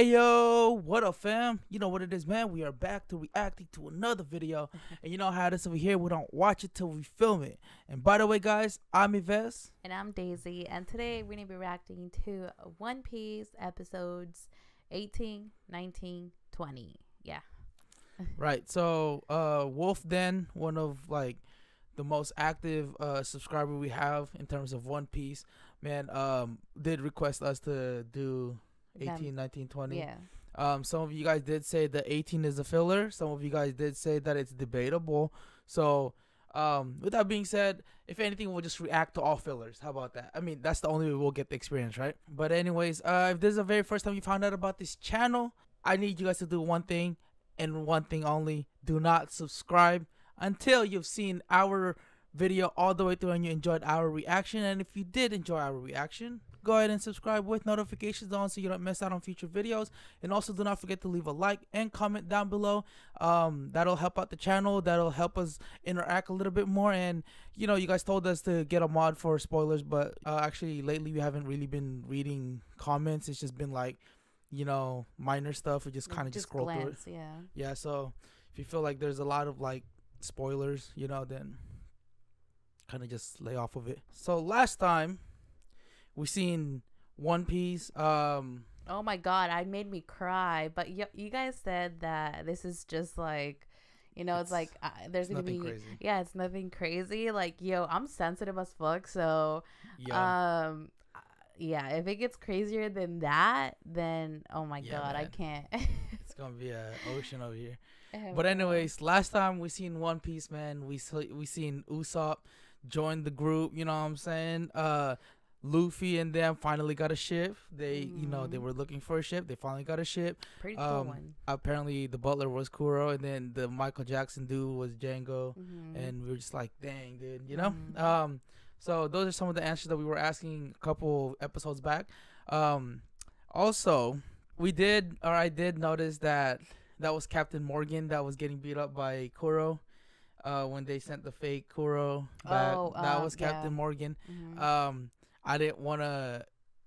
Hey yo, what up, fam? You know what it is, man. We are back to reacting to another video, and you know how it is over here. We don't watch it till we film it. And by the way, guys, I'm Yves. And I'm Deisi, and today we're gonna be reacting to One Piece episodes 18, 19, 20. Yeah. right. So, uh, Wolf Den, one of like the most active uh subscriber we have in terms of One Piece, man, um, did request us to do 18, Them. 19, 20. Yeah. Um, some of you guys did say that 18 is a filler. Some of you guys did say that it's debatable. So, um, with that being said, if anything, we'll just react to all fillers. How about that? I mean, that's the only way we'll get the experience, right? But anyways, uh, if this is the very first time you found out about this channel, I need you guys to do one thing and one thing only. Do not subscribe until you've seen our video all the way through and you enjoyed our reaction. And if you did enjoy our reaction, go ahead and subscribe with notifications on so you don't miss out on future videos. And also do not forget to leave a like and comment down below. Um, that'll help out the channel. That'll help us interact a little bit more. And you know, you guys told us to get a mod for spoilers, but uh, actually lately we haven't really been reading comments. It's just been like, you know, minor stuff. We just kind of just, scroll through it. Yeah. Yeah, so if you feel like there's a lot of like spoilers, you know, then kind of just lay off of it. So last time we seen One Piece. Um, Oh my god, I made me cry. But you, you guys said that this is just like, you know, it's, It's- like uh, there's gonna nothing be crazy. yeah, it's nothing crazy. Like yo, I'm sensitive as fuck, so yeah, um, yeah, if it gets crazier than that, then oh my Yeah, god, I can't. it's gonna be a ocean over here. But anyways, last time we seen One Piece, man. We saw, we seen Usopp join the group. You know what I'm saying? Uh, Luffy and them finally got a ship. They, you know, they Mhm. were looking for a ship. They finally got a ship. pretty cool um, one. Apparently, the butler was Kuro, and then the Michael Jackson dude was Django. Mhm. and we were just like, dang, dude, you know. Mhm. Um, so those are some of the answers that we were asking a couple episodes back. Um, also, we did, or I did notice that that was Captain Morgan that was getting beat up by Kuro. Uh, when they sent the fake Kuro back, Oh, that um, was Captain yeah. Morgan. Mhm. Um, I didn't wanna,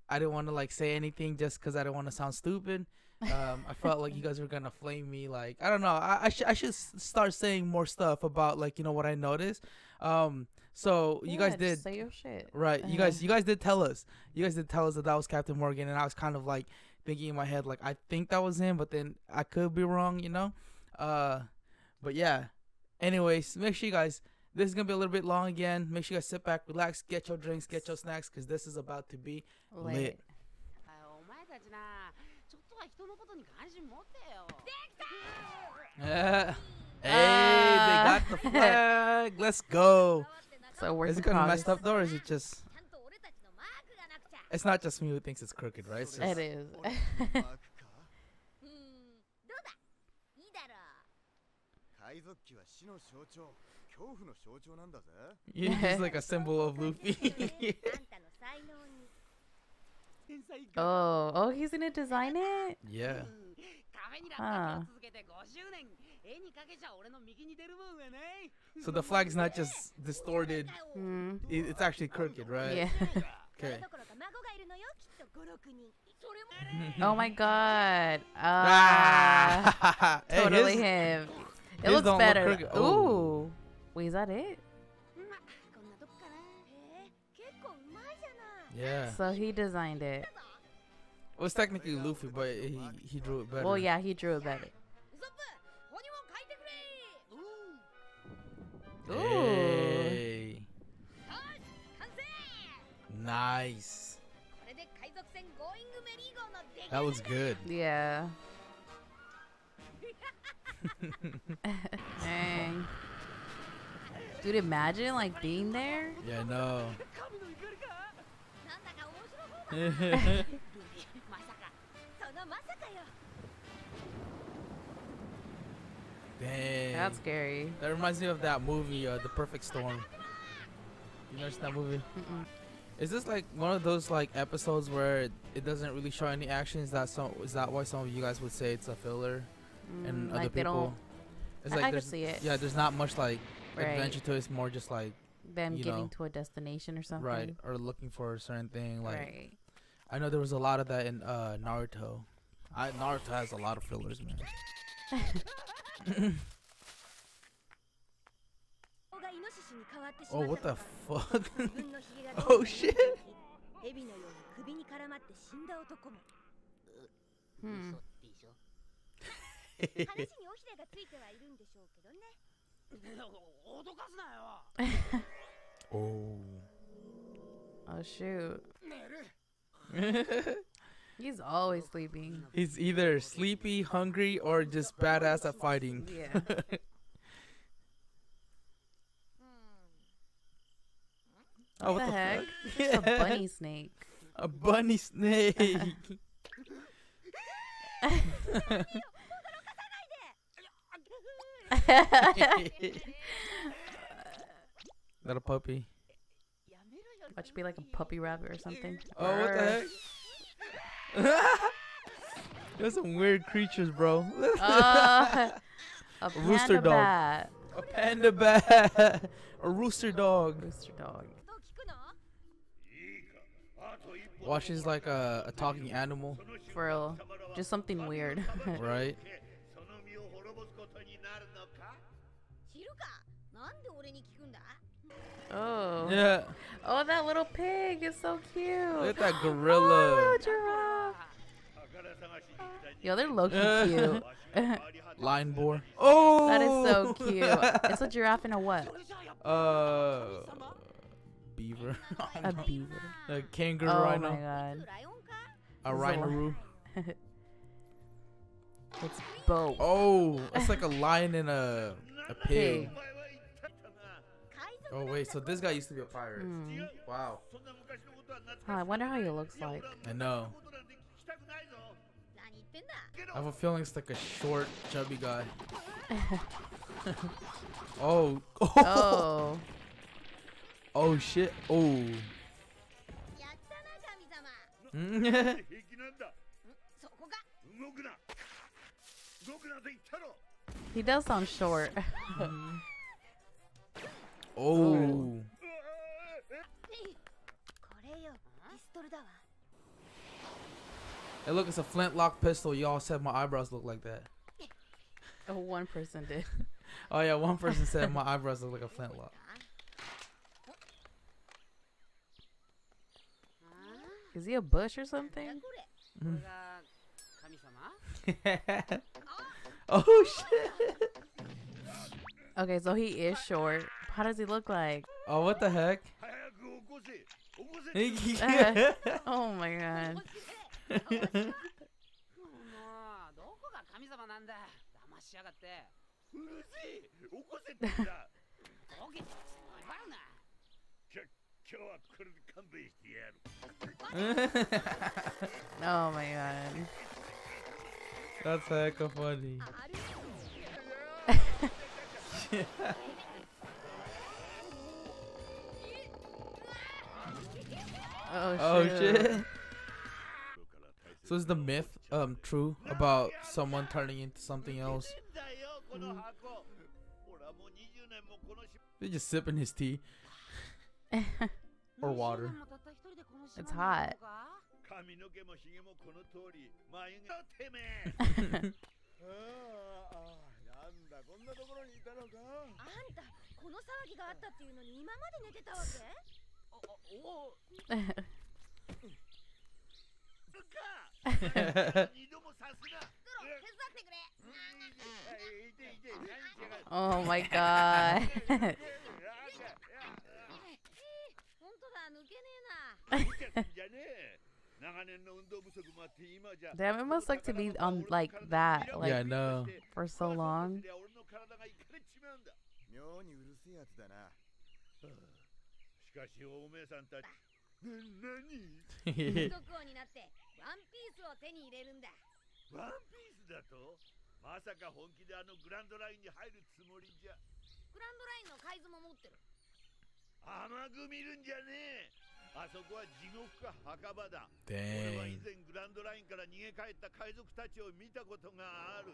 I didn't wanna like say anything just because I didn't want to sound stupid. Um, I felt like you guys were gonna flame me. Like I don't know. I, I should I should start saying more stuff about like you know what I noticed. Um, so you guys did say your shit. right. You Uh-huh. guys you guys did tell us. You guys did tell us that that was Captain Morgan, and I was kind of like thinking in my head like I think that was him, but then I could be wrong. You know. Uh, but yeah. Anyways, make sure you guys. This is gonna be a little bit long again. Make sure you guys sit back, relax, get your drinks, get your snacks, cause this is about to be Lit. Lit. あお前たちなちょっとは人のことに関心持ってよ Yeah. Hey, they got the flag. Let's go. So we're Is it gonna messed up though, or is it just? ちゃんと俺たちのマークがなくちゃ It's not just me who thinks it's crooked, right? It's just, It is. He's like a symbol of Luffy. oh, oh, he's gonna design it? Yeah. Huh. So the flag's not just distorted, mm. it's actually crooked, right? Yeah. Okay. oh my god. Uh, ah, totally him. It looks better. Look. Ooh. Wait, is that it? Yeah. So he designed it. Well, it's technically Luffy, but he he drew it better. Well, yeah, he drew it better. Ooh. Hey. Nice. That was good. Yeah. Dang. Dude, imagine like being there. Yeah, I know. Dang. That's scary. That reminds me of that movie, uh, The Perfect Storm. You noticed that movie? Mm -mm. Is this like one of those like episodes where it doesn't really show any actions? That some is that why some of you guys would say it's a filler? Mm, and like other people. It's I, like I see it. Yeah, there's not much like right. adventure to it. It's more just like them getting know, to a destination or something. Right, or looking for a certain thing. Like, right. I know there was a lot of that in uh, Naruto. I, Naruto has a lot of fillers, man. oh, what the fuck? Oh, oh shit. Hmm oh. Oh shoot. He's always sleeping. He's either sleepy, hungry, or just badass at fighting. Yeah. Oh, what what the the heck? fuck? It's a bunny snake. A bunny snake. Little puppy. Watch be like a puppy rabbit or something. Oh, Arr. what the heck? There's some weird creatures, bro. Uh, a rooster dog. A panda bat. a rooster dog. Rooster dog. Watch is like a, a talking animal. For real. Just something weird. right? Oh. Yeah. Oh, that little pig is so cute. Look at that gorilla. oh, Yo, they're low cute. Lion boar. Oh, that is so oh. cute. it's a giraffe and a what? Uh, beaver. a beaver. A kangaroo oh rhino. Oh my god. A rhino. it's both. Oh, it's like a lion and a a pig. pig. Oh wait, so this guy used to be a pirate. Mm. Wow. I wonder how he looks like. I know. I have a feeling it's like a short, chubby guy. oh. oh. Oh. Oh shit. Oh. he does sound short. Mm-hmm. Oh. Hey, look, it's a flintlock pistol. Y'all said my eyebrows look like that. Oh, one person did. oh, yeah, one person said my eyebrows look like a flintlock. Is he a bush or something? Oh, shit. Okay, so he is short. How does he look like? Oh, what the heck? uh, oh my god. oh my god. That's heck of funny. Oh, oh shit. shit. so is the myth um true about someone turning into something else? He's just sipping his tea. or water. It's hot. oh my god. Damn, it must suck to be on like that, like yeah, no. for so long. かしかしおめえさんたちな何？貴族王になってワンピースを手に入れるんだ。ワンピースだと？まさか本気であのグランドラインに入るつもりじゃ。グランドラインの海図も持ってる。甘く見るんじゃねえ。あそこは地獄か墓場だ。俺は以.前グランドラインから逃げ帰った海賊たちを見たことがある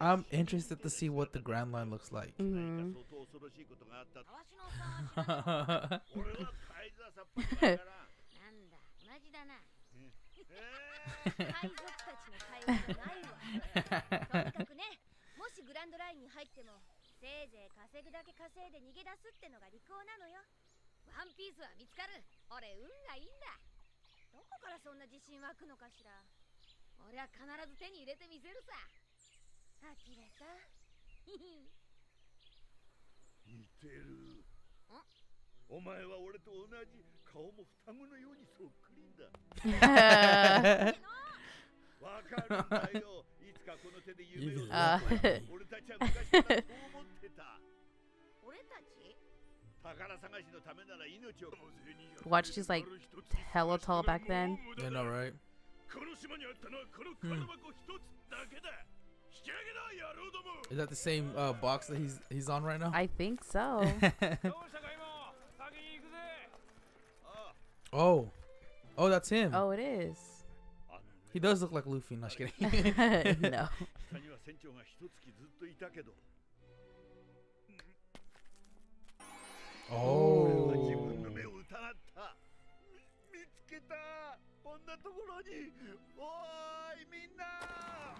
I'm interested to see what the Grand Line looks like. 何 mm-hmm. 俺は海図はさっぱりわからんなんだ同じだな え海賊たちの会話じゃないわとにかくねもしグランドラインに入ってもせいぜい稼ぐだけ稼いで逃げ出すってのが利口なのよワンピースは見つかる俺運がいいんだどこからそんな自信湧くのかしら俺は必ず手に入れてみせるさ呆れた似てるお前は俺と同じ顔も双子のようにそっくりだわかるんだよいつかこの手で夢を Even あ look ー like 俺たちは昔からそう思ってた俺たち宝探しのためなら命を Watch she's like hella tall back then. I know, right? Hmm. Is that the same uh, box that he's he's on right now? I think so. oh, oh, that's him. Oh, it is. He does look like Luffy. Kidding. no.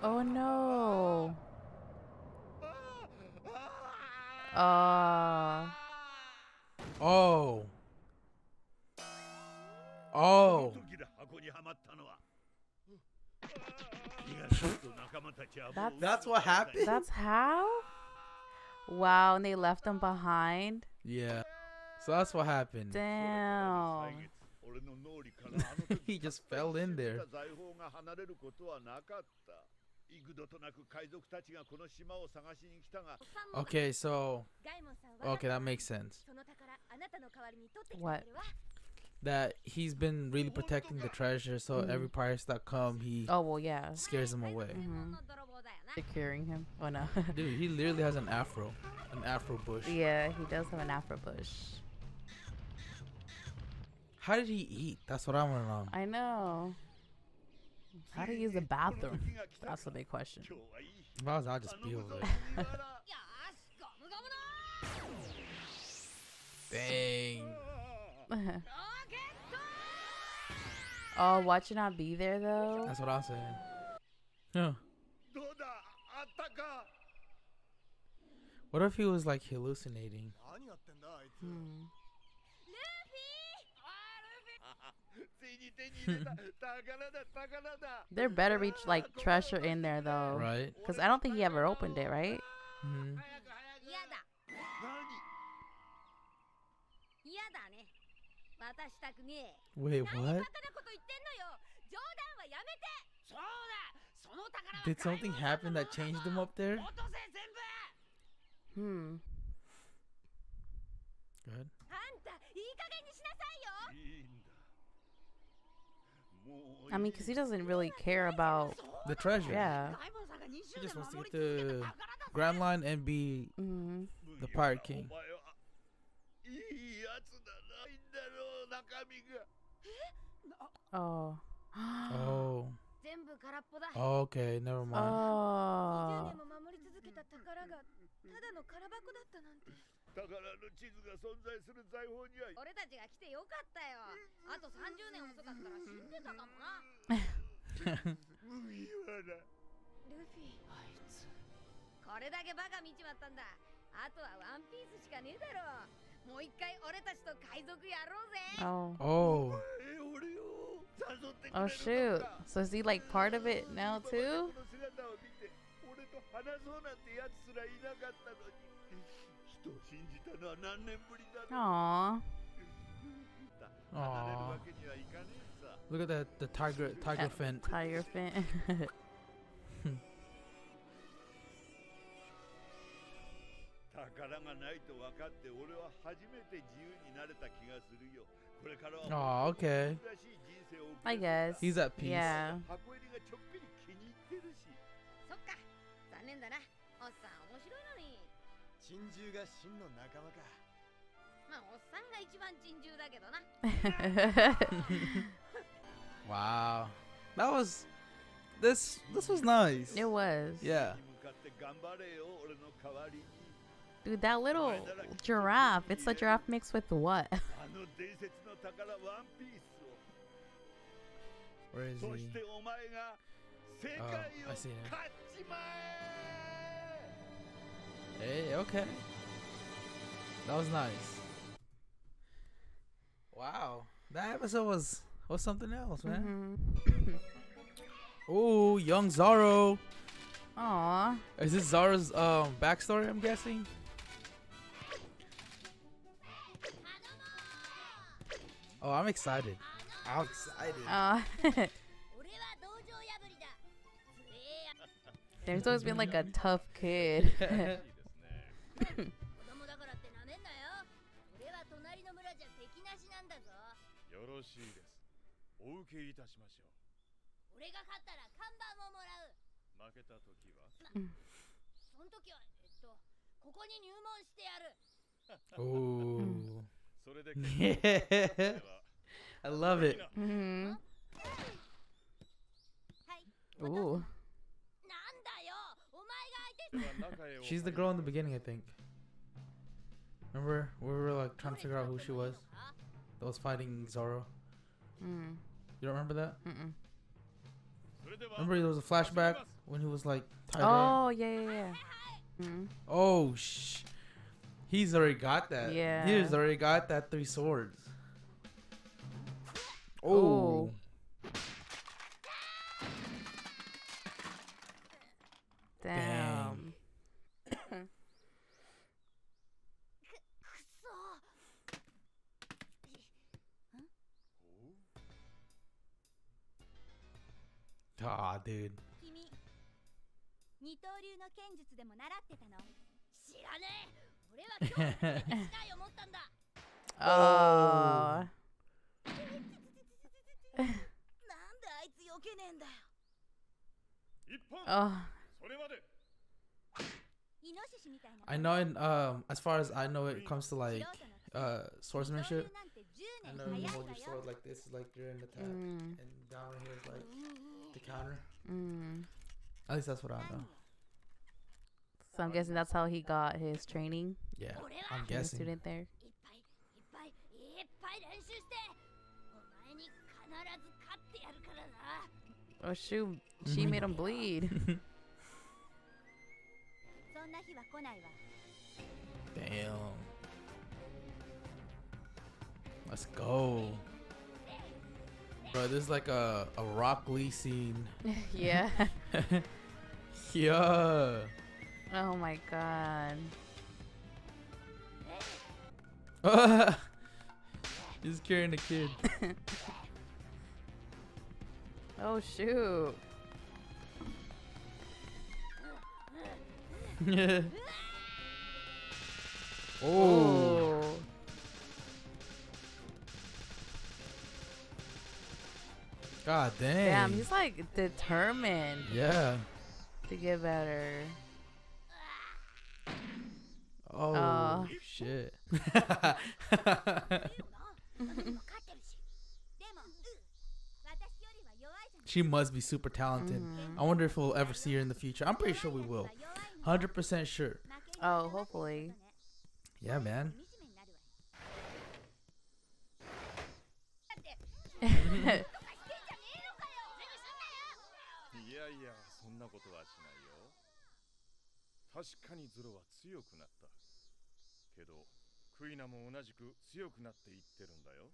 Oh no. Uh. Oh. Oh. that's, that's what happened? That's how? Wow, and they left them behind? Yeah. So that's what happened. Damn. 俺の脳裏からあの時 He just fell in there. 財宝が離れることはなかった幾度となく海賊たちがこの島を探しに来たが Okay, so ガイモンさんは okay, that makes sense. その宝あなたの代わりに取ってきて What? あげるわ That he's been really protecting the treasure, so Mhm. every pirates that come, he Oh well, yeah. scares them away. うんの泥棒だよな Securing him. Oh no. Dude, he literally has an afro, an afro bush. yeah, he does have an afro bush. how did he eat? That's what I want to know. I know. How do you use the bathroom? That's the big question. If I was, I'd just be over there. Dang. oh, why should not be there though. That's what I'm saying. Yeah. What if he was like hallucinating? Hmm. there better be like treasure in there though, right? Because I don't think he ever opened it, right? Mm-hmm. Wait, what? Did something happen that changed them up there? Hmm. Good. I mean, because he doesn't really care about the treasure. Yeah, he just wants to get the grand line and be mm-hmm. the pirate king. Oh. oh. Okay, never mind. Oh. Mm. 宝がただの空箱だったなんて宝の地図が存在する財宝には俺たちが来てよかったよあと30年遅かったら死んでたかもな麦わらルフィこれだけバカ見ちまったんだあとはワンピースしかねえだろもう一回俺たちと海賊やろうぜ Oh. oh. え俺を誘ってくれ Oh shoot. So is he like part of it now too? 俺と話そうなんてやつすらいなかったのに人を信じたのは何年ぶりだろう Aw. 離れるわけにはいかねえさ Look at that the tiger tiger Uh, fin. Tiger fin. 宝がないと分かって俺は初めて自由になれた気がするよこれからは Aw, okay. 珍しい人生を送 I れる guess. He's at peace. Yeah. 箱入りがちょっぴり気に入ってるしそっか残念だなおっさん面白いのに 珍獣が真の仲間かまあおっさんが一番珍獣だけどな Wow. That was this this was nice. it was. Yeah. に向かって頑張れよ俺の代わりに Dude, that little giraffe. It's a giraffe mixed with what? あの伝説の宝ワンピースを Where is そ he? してお前が世界 Oh, を I see him. Hey, okay. That was nice. Wow. That episode was was something else, man. Mm-hmm. Ooh, young Zoro. Aw. Is this Zoro's um backstory? I'm guessing. Oh, I'm excited. I'm excited. Uh, There's always been like a tough kid. 子供だからってなめんなよ。俺は隣の村じゃ敵なしなんだぞ。よろしいです。お受けいたしましょ俺が勝ったら看板をもらう。う負けた時は？その時はえっとここに入門してやる。Ooh. それで I love it. hmm はい。Ooh. な She's the girl in the beginning, I think. Remember, we were like trying to figure out who she was. That was fighting Zoro. Mm. You don't remember that? Mm-mm. Remember, there was a flashback when he was like. Tied oh yeah, yeah, yeah. Mm. Oh shh. He's already got that. Yeah. He's already got that three swords. Oh. Damn. Damn. Ah, dude. 君二刀流の剣術でも習ってたの知らねえ俺は今日初めて機会を持ったんだ Oh. なんであいつ避けねえんだよ一本 Oh. それまでイノシシみたいな I know in um as far as I know it comes to 素 like 人のくせに uh swordsmanship. I know you hold your sword like this, like you're in the tap, mm. and down here is like mm. the counter. Mm. At least that's what I know. So I'm guessing that's how he got his training. Yeah, oh, I'm guessing. Student there. Oh shoot, she mm-hmm. made him bleed. Damn. Let's go. Bro, this is like a, a Rock Lee scene. yeah. yeah. Oh my god. He's carrying a kid. Oh shoot. Yeah. oh. Oh. God damn. Damn, he's like determined. Yeah. To get better. Oh, oh. shit. she must be super talented. Mm-hmm. I wonder if we'll ever see her in the future. I'm pretty sure we will. 100% sure. Oh, hopefully. Yeah, man. ことはしないよ。確かにゾロは強くなった。けどクイナも同じく強くなっていってるんだよ。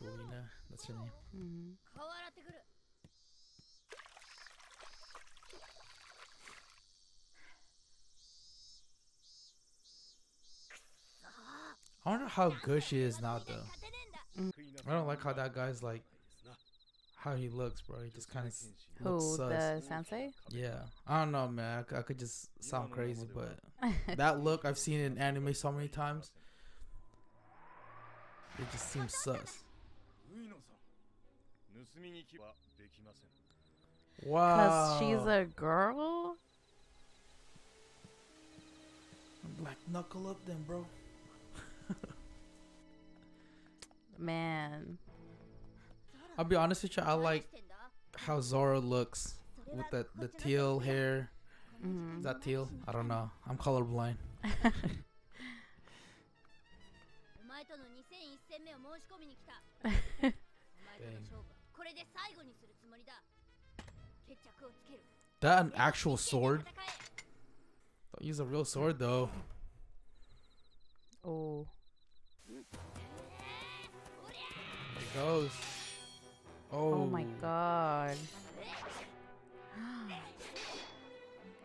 遠いな確かに顔ってくる。あ wonder how good she is how he looks, bro. He just kind of looks Who, sus. the sensei? Yeah, I don't know, man. I, I could just sound crazy, but that look I've seen in anime so many times. It just seems sus. Wow. Cause she's a girl. Black knuckle up, then, bro. man, I'll be honest with you. I like how Zoro looks with the the teal hair. Mm. Is that teal? I don't know. I'm colorblind. that an actual sword? Don't use a real sword though. Oh. It goes. Oh, Oh my god.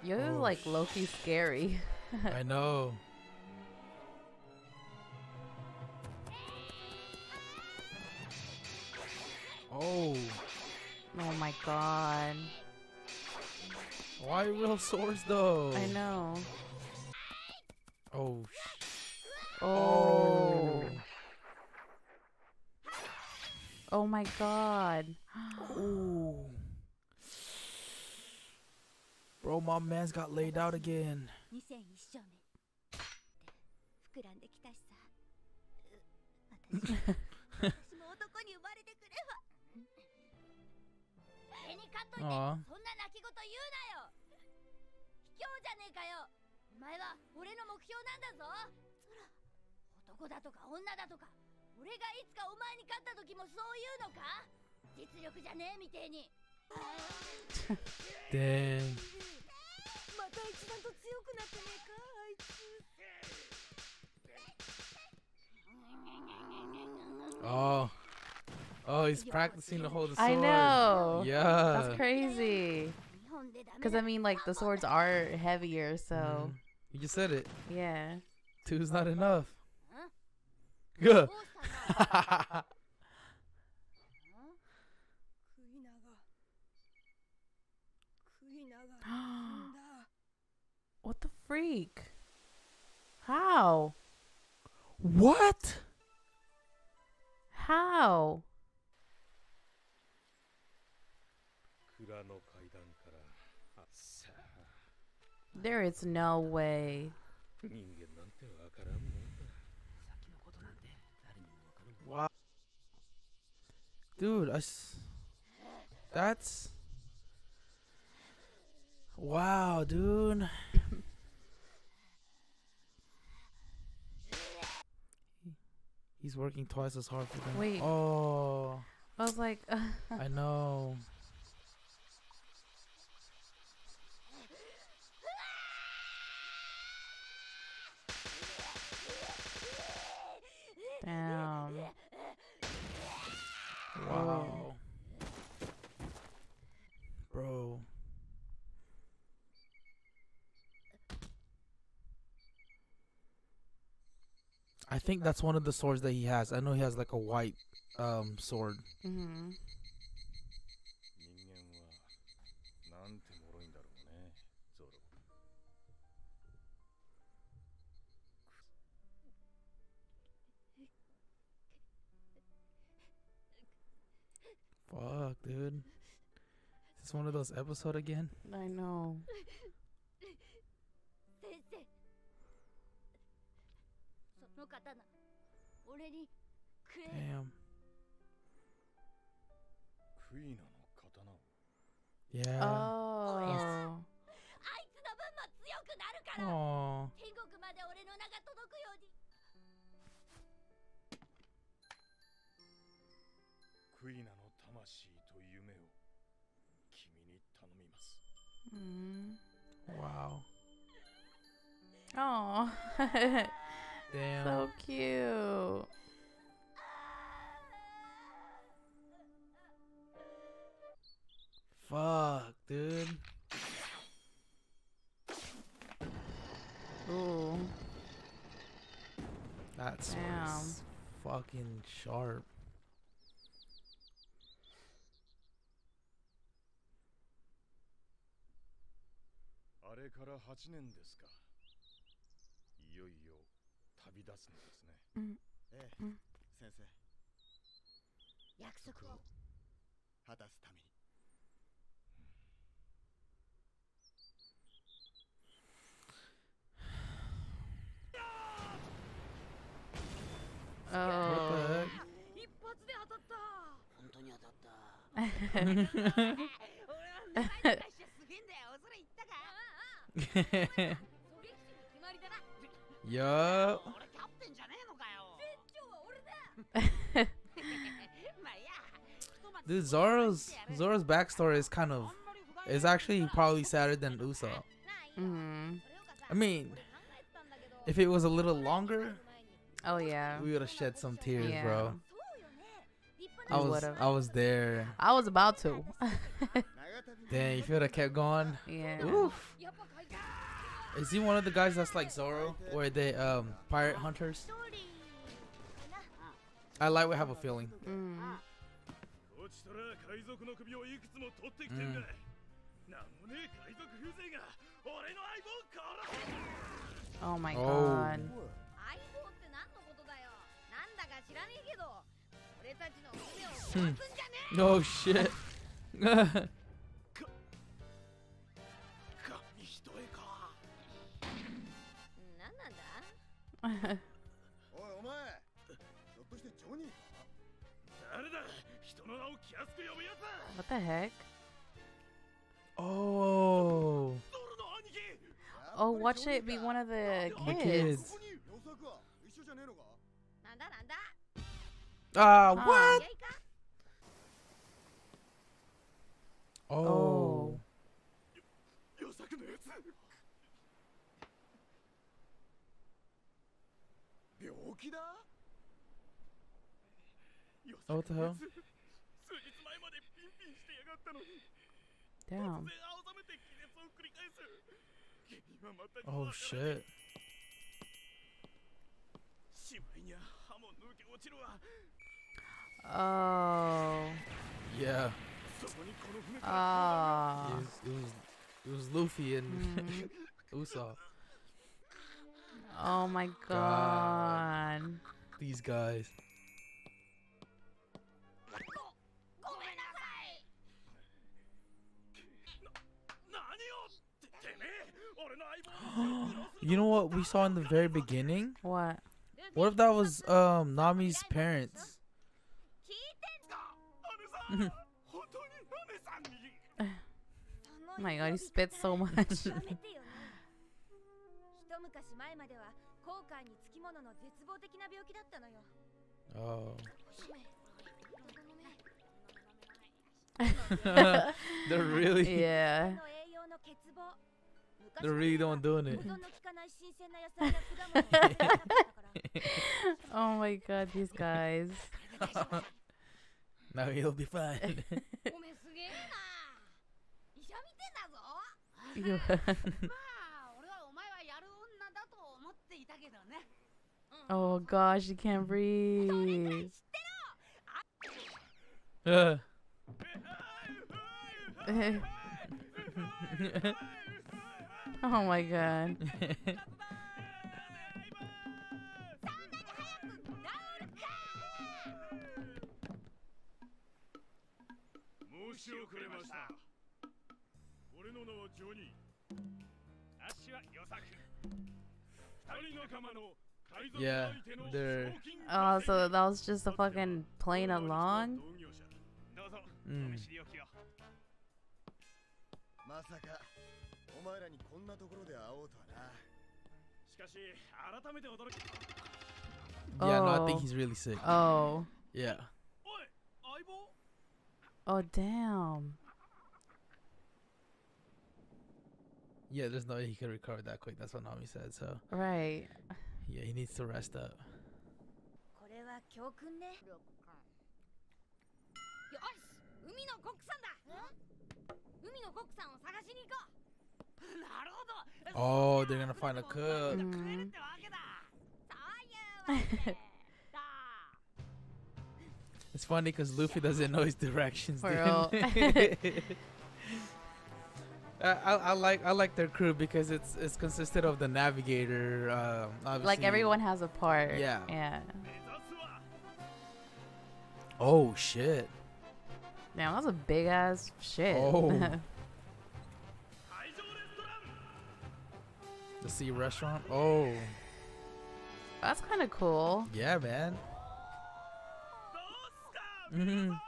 Yo, is Oh, like Loki scary. I know. Oh, Oh my god. why real swords though? I know. Oh, sh- Oh. oh Oh my god. Ooh. Bro, my man's got laid out again. 2001章目って膨らんできたしさう私私も男に生まれてくれば手に勝っといてそん Aw. な泣き言言うなよ卑怯じゃねえかよお前は俺の目標なんだぞ男だとか女だとか 俺がいつかお前に勝った時もそういうのか実力じゃねえみてえに Dang. また一段と強くなってねえかあいつ Oh. Oh, he's practicing to hold the sword. I know. Yeah. That's crazy. 日本でダメ Because だ I mean, like the swords are heavier, so Mhm. You just said it. yeah. Two's not enough. Good. what the freak? How? What? How? There is no way. Wow. Dude, I s- That's. Wow, dude. He's working twice as hard for them. Wait. Oh, I was like, I know. damn. Wow. Bro. I I think that's one of the swords that he has. I know he has like a white um, sword. Mm-hmm. Fuck, dude. Is this one of those episodes again? I know. Damn. Yeah. Oh. Aww. Mm. Wow. Oh. Damn. so cute. Fuck, dude. Ooh. That sword Damn. is fucking sharp. あれから8年ですのですねええ。うん。先生。約束を。果たすために。Oh. 一発で当たった。本当に当たった。俺は長いとかしてすげえんだよ。それ言ったか。取 Dude, Zoro's Zoro's backstory is kind of is actually probably sadder than Usopp. Mm. I mean, if it was a little longer, Oh yeah. we would have shed some tears, Yeah. bro. I was would've. I was there. I was about to. Dang, if you would have kept going. yeah. Oof. Is he one of the guys that's like Zoro, where they um pirate hunters? I like we have a feeling. Mm. Mm. Oh my oh. god. No shit. the heck? Oh. Oh, watch it be one of the kids. Ah, uh, what? Oh. Oh, what the hell? Damn. Oh shit. Oh. Yeah. Ah. Oh. It, it, was it was Luffy and mm. Usopp. Oh my god. god. These guys. you know what we saw in the very beginning? What? What if that was um Nami's parents? my god, he spit so much. oh. They're really. Yeah. They really don't doing it. oh my god, these guys. now he'll be fine. oh gosh, you can't breathe. Oh my god. yeah, they're... Oh, so that was just a fucking playing along? Mm. まさかお前らにこんなところで会おうとはなしかし改めて驚き Yeah, no, I think Oh. he's really sick. Oh. Yeah. おい相棒 Oh damn. Yeah, there's no way he could recover that quick. That's what Nami said. So Right. yeah, he needs to rest up. こ Oh, they're gonna find a cook. Mm. it's funny because Luffy doesn't know his directions. I, I, I, like I like their crew because it's it's consisted of the navigator. Um, like everyone has a part. Yeah. Yeah. Oh shit. Damn, that's a big ass shit. Oh. the sea restaurant. Oh. That's kind of cool. Yeah, man. Mm -hmm.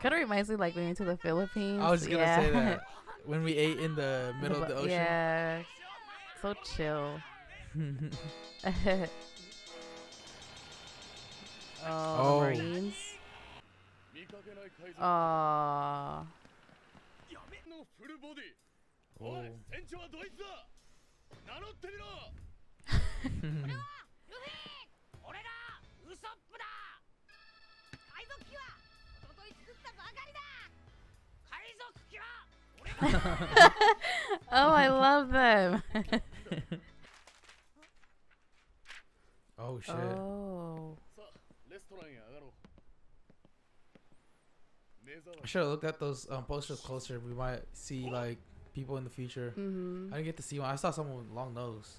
Kind of reminds me like when we went to the Philippines. I was just gonna yeah. say that when we ate in the middle of the ocean. Yeah, so chill. oh, oh, Marines. Ah. Oh. oh, I love them. oh shit. Oh. I should have looked at those um, posters closer. We might see like people in the future. Mm-hmm. I didn't get to see one. I saw someone with long nose.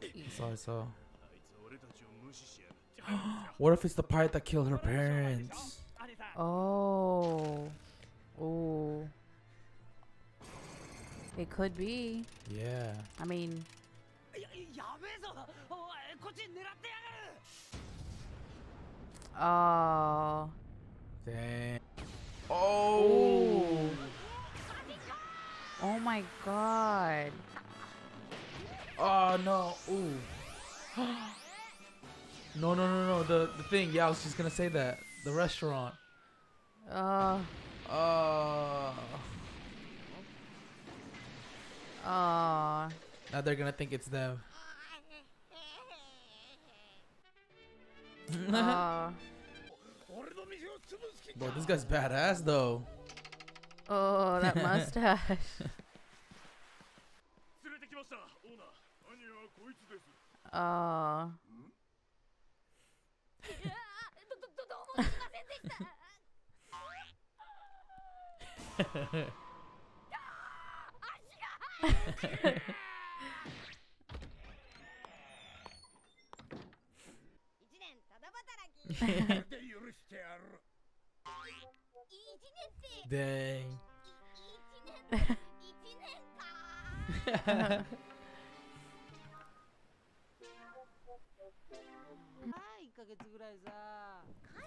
That's all I saw. what if it's the pirate that killed her parents? Oh. Oh. It could be. Yeah. I mean. Oh. Dang. my god. Oh no. Ooh. no, no, no, no. The the thing. Yeah, I was just gonna say that. The restaurant. Uh. Uh. Oh. Now they're gonna think it's them. uh. Bro, this guy's badass though. Oh, that mustache. ああ。Dang.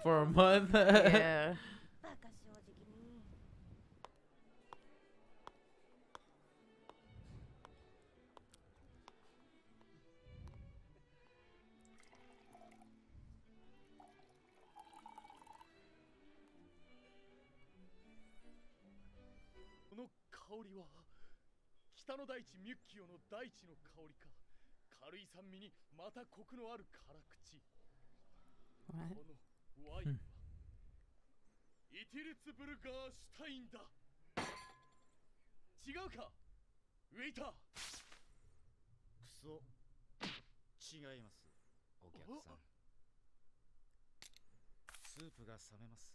For a month. yeah. 北の大地ミュッキオの大地の香りか軽い酸味にまたコクのある辛口 What? このワインは、イティルツブルガーシュタインだ違うかウェイタークソ違いますお客さんスープが冷めます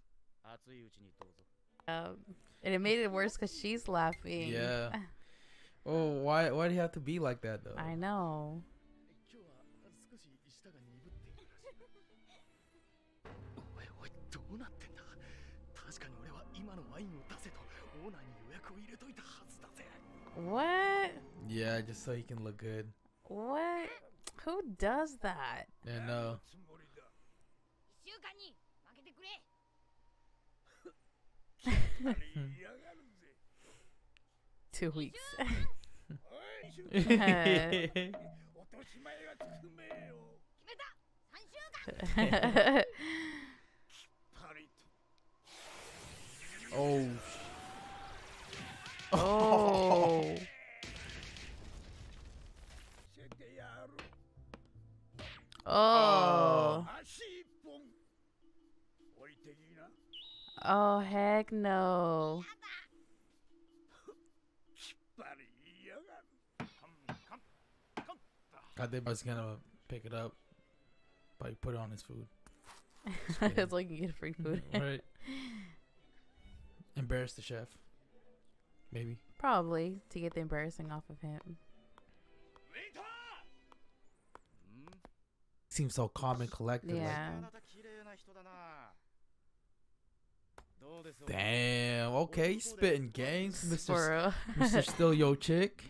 熱いうちにどうぞ Um, and it made it worse because she's laughing. Yeah. Oh, why why do you have to be like that though? I know. What? Yeah, just so he can look good. What? Who does that? Yeah, no. two weeks. oh. Oh. Oh. Oh, heck no. I think I was gonna pick it up, but he put it on his food. it's like you get free food. right. Embarrass the chef. Maybe. Probably to get the embarrassing off of him. Seems so calm and collected. Yeah. Like. Damn. Okay, spitting games, Mister. Mister. Still Yo Chick.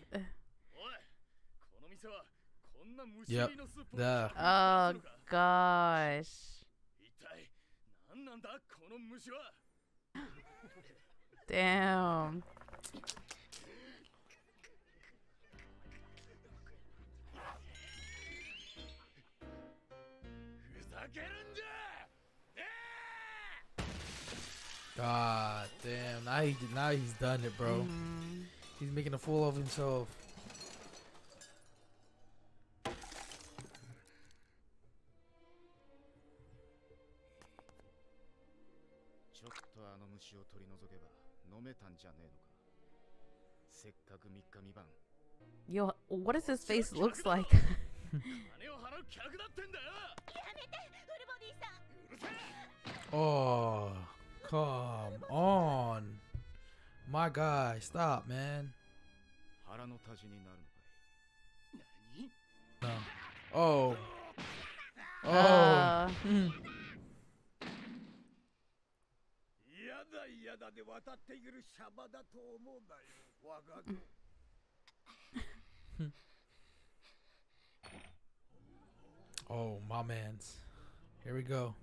Yep. There. Oh gosh. Damn. God damn. Now he now he's done it, bro. Mm. He's making a fool of himself. 飲めたんじゃねえのかせっかく3日三晩 Yo, what does his face looks like? 金を払う客だってんだよやめてフルボディさんうるせえ Oh, come on. My guy, stop, man. 腹の足しになるのかい何 No. Oh. Oh. Uh, Mm. だ嫌だで渡っているシャバだと思うなよ我が子 Oh, my man's. Here we go.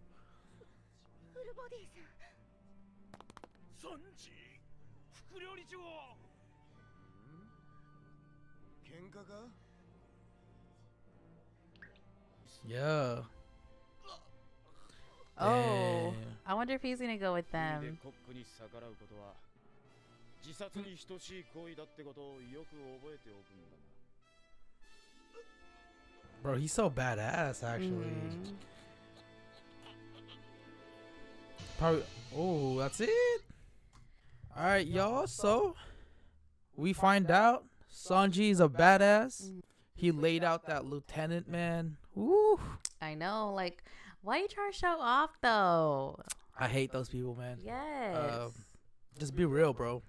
フルボディさんサンジ副料理長喧嘩か？Yeah. oh, Damn. I wonder if he's gonna go with で them. コックに逆らうことは自殺に等しい行為だってことをよく覚えておくんだな Bro, he's so badass, actually. Mhm. Probably. Oh, that's it. All right, y'all. So we find out Sanji is a badass. He laid out that lieutenant man. Woo! I know. Like, why you trying to show off though? I hate those people, man. Yes. Just be real, bro.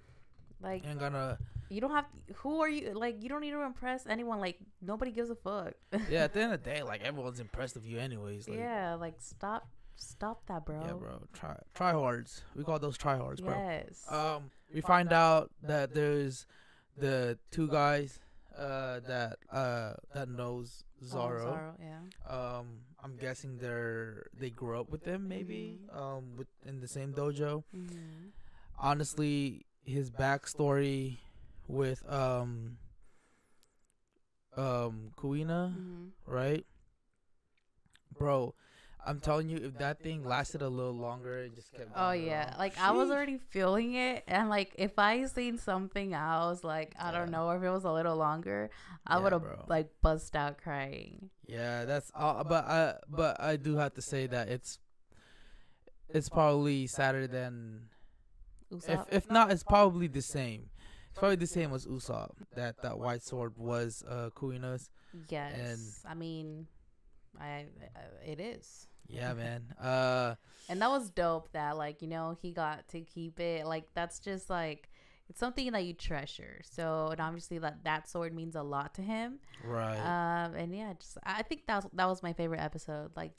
like, You ain't gonna. you don't have. Who are you? Like, you don't need to impress anyone. Like, nobody gives a fuck. Yeah, at the end of the day, like everyone's impressed of you, anyways. Like, yeah. Like, stop. Stop that, bro. yeah, bro. Try tryhards. We call those tryhards, bro. Yes. Um, we find out that there's the two guys uh that uh that knows Oh, Zoro. Zoro, yeah. I'm guessing they're they grew up with him maybe um with in the same dojo. hmm Honestly, his backstory with um um Kuina, hmm right? Bro, I'm telling you, if that thing lasted a little longer and just kept. Oh yeah, like I was already feeling it, and like if I seen something else, like I don't know if it was a little longer, I Yeah, would have like bust out crying. Yeah, that's all. but I but I do have to say that it's it's probably sadder than if Usopp? if not it's probably the same. It's probably the same as Usopp that that white sword was uh Kuina's. yes, and I mean, I uh, it is, Yeah, man. Uh and that was dope. That like you know he got to keep it. Like that's just like it's something that you treasure. So and obviously that that sword means a lot to him. right. Um, and yeah, just I think that was, that was my favorite episode. Like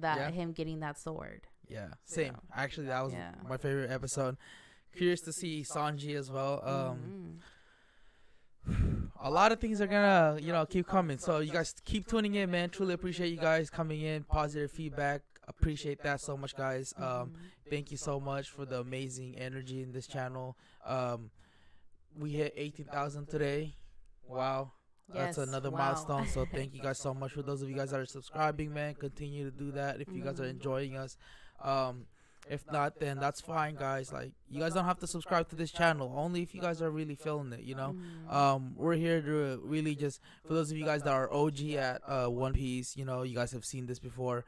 that Yeah. him getting that sword. yeah, same. Actually, that was Yeah. my favorite episode. Curious to see Sanji as well. Um Mhm. A lot of things are gonna you know keep coming. So you guys keep tuning in man. Truly appreciate you guys coming in. Positive feedback. Appreciate that so much guys. Um thank you so much for the amazing energy in this channel. Um we hit 18,000 today. Wow. That's Yes, another wow. milestone. So thank you guys so much. For those of you guys that are subscribing man continue to do that if you guys are enjoying us. Um if not then that's fine guys. Like you guys don't have to subscribe to this channel. Only if you guys are really feeling it you know? Mhm. um we're here to really just for those of you guys that are og at uh one piece you know you guys have seen this before.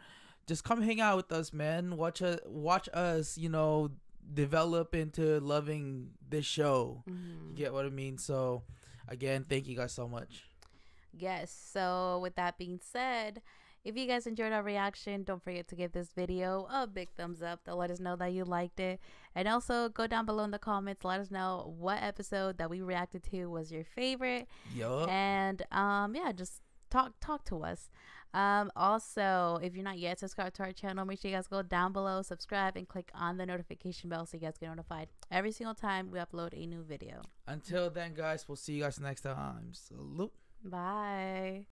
Just come hang out with us man. Watch us watch us you know develop into loving this show. You Mhm. get what i mean? So again thank you guys so much. Yes. So with that being said, if you guys enjoyed our reaction, don't forget to give this video a big thumbs up to let us know that you liked it. And also go down below in the comments, let us know what episode that we reacted to was your favorite. yup And um yeah, just talk talk to us. Um also, if you're not yet subscribed to our channel, make sure you guys go down below, subscribe and click on the notification bell so you guys get notified every single time we upload a new video. until then guys we'll see you guys next time salute Bye.